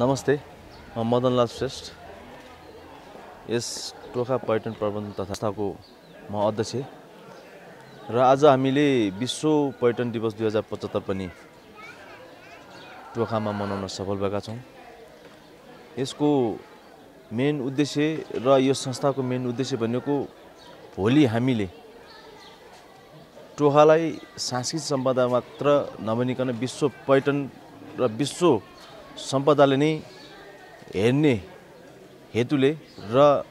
नमस्ते म मदनलाल श्रेष्ठ। यस टोखा पर्यटन प्रबन्धन संस्थाको म अध्यक्ष। र आज हामीले विश्व पर्यटन दिवस दुई हजार पचहत्तर पनि टोखामा मनाउन सफल भएका छौँ। यसको मेन उद्देश्य र यो संस्थाको मेन उद्देश्य भनेको भोलि हामीले टोखालाई सांस्कृतिक सम्पदा मात्र नभनिकन विश्व पर्यटन र विश्व सम्पदाले नै हेर्ने हेतुले र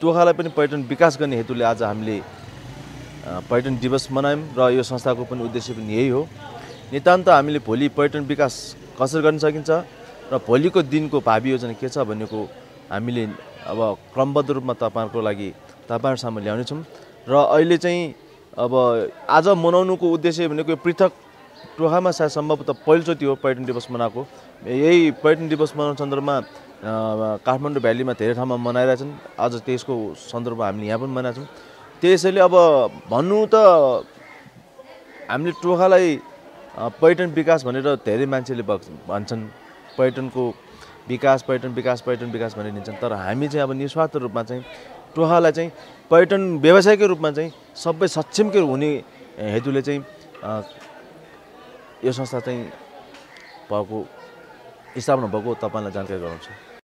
टोखालाई पनि पर्यटन विकास गर्ने हेतुले आज हामीले पर्यटन दिवस मनायौँ र यो संस्थाको पनि उद्देश्य पनि यही हो। नितान्त हामीले भोलि पर्यटन विकास कसरी गर्न सकिन्छ र भोलिको दिनको भावी योजना के छ भनेको हामीले अब क्रमबद्ध रूपमा तपाईँहरूको लागि तपाईँहरूसम्म ल्याउनेछौँ। र अहिले चाहिँ अब आज मनाउनुको उद्देश्य भनेको पृथक टोखामा सायद सम्भवतः पहिलोचोटि हो पर्यटन दिवस मनाएको। यही पर्यटन दिवस मनाउने सन्दर्भमा काठमाडौँ भ्यालीमा धेरै ठाउँमा मनाइरहेछन्। आज त्यसको सन्दर्भमा हामीले यहाँ पनि मनाएको त्यसैले अब भन्नु त हामीले टोखालाई पर्यटन विकास भनेर धेरै मान्छेले भन्छन्। पर्यटनको विकास पर्यटन विकास पर्यटन विकास भनेर दिन्छन् तर हामी चाहिँ अब निस्वार्थ रूपमा चाहिँ टोखालाई चाहिँ पर्यटन व्यवसायकै रूपमा चाहिँ सबै सक्षमकै हुने हेतुले चाहिँ यो संस्था चाहिँ भएको स्थापना भएको तपाईँलाई जानकारी गराउँछु।